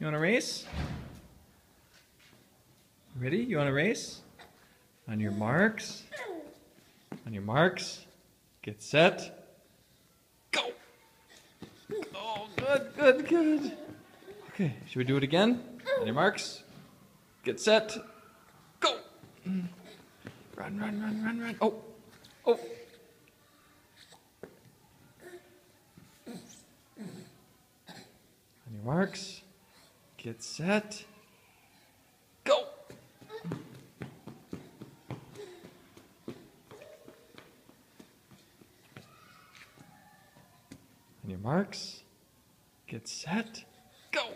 You want to race? Ready? You want to race? On your marks. On your marks. Get set. Go. Oh, good, good, good. Okay, should we do it again? On your marks. Get set. Go. Run, run, run, run, run. Oh, oh. On your marks. Get set. Go. On your marks. Get set. Go.